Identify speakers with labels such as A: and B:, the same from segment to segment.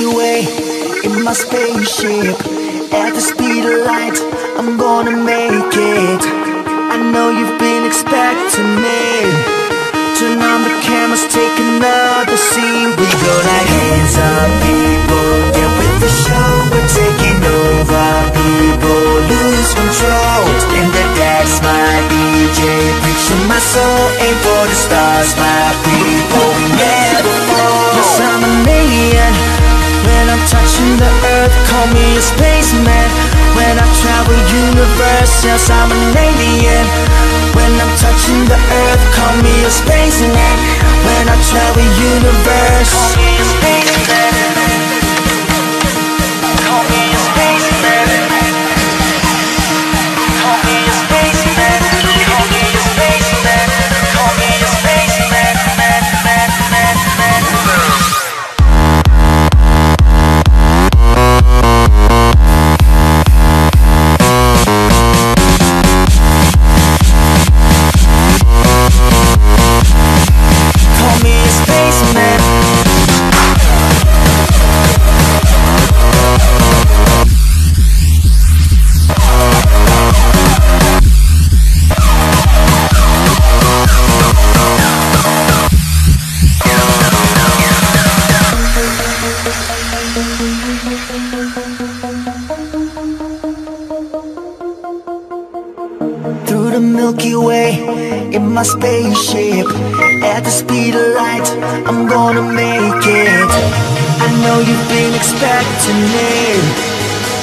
A: Milky in my spaceship. At the speed of light, I'm gonna make it. I know you've been expecting me. Turn on the cameras, take another scene. We go like hands up, people. Get with the show, we're taking over. People lose control. In the dance, my DJ. Picture my soul, aim for the stars, my people. Call me a spaceman. When I travel universe, yes, I'm an alien. When I'm touching the earth, call me a spaceman. When I travel universe, my spaceship At the speed of light, I'm gonna make it. I know you've been expecting it.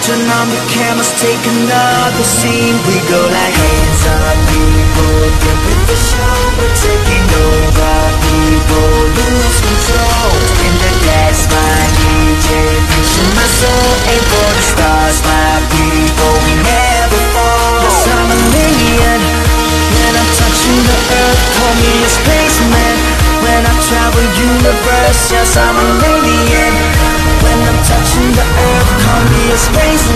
A: Turn on the cameras, take another scene. We go like hands up, people. Get with the show, we're taking over People. Lose control. In the dance, my DJ Picture my yes, I'm an alien When I'm touching the earth, call me a travel